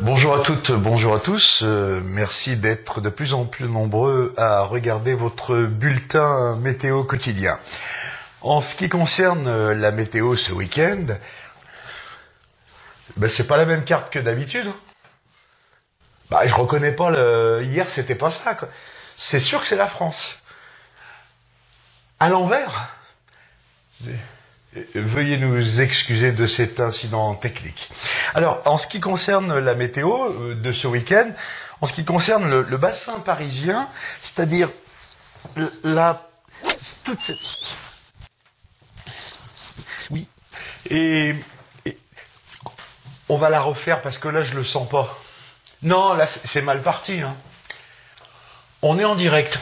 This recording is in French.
Bonjour à toutes, bonjour à tous. Euh, merci d'être de plus en plus nombreux à regarder votre bulletin météo quotidien. En ce qui concerne euh, la météo ce week-end, ben, c'est pas la même carte que d'habitude. hein. Bah, je reconnais pas. Hier, c'était pas ça. C'est sûr que c'est la France. À l'envers. Veuillez nous excuser de cet incident technique. Alors, en ce qui concerne la météo euh, de ce week-end, en ce qui concerne le, bassin parisien, c'est-à-dire la toute cette oui et, et on va la refaire parce que là je le sens pas. Non, là c'est mal parti. Hein. On est en direct.